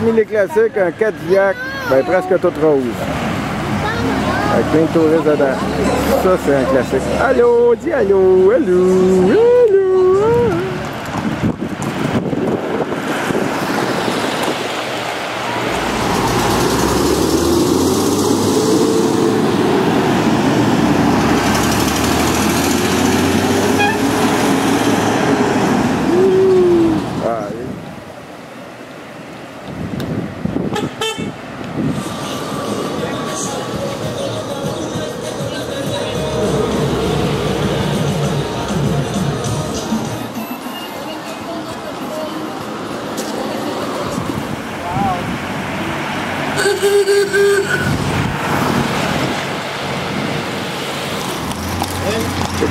parmi les classiques, un Cadillac, ben, presque toute rose. Avec plein de touristes dedans. Ça, c'est un classique. Allô, dis allô. allô. Ik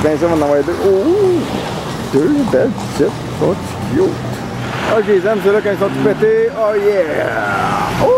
ben zo that shit looks cute. Oh jeez, I'm so looking Oh yeah. Oh.